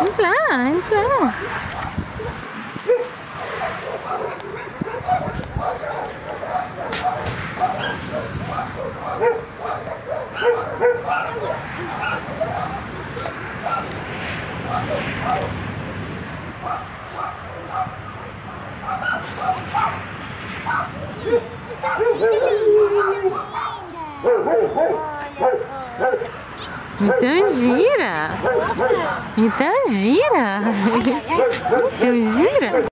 Entra lá, entra lá. Então gira. Então gira. Então gira.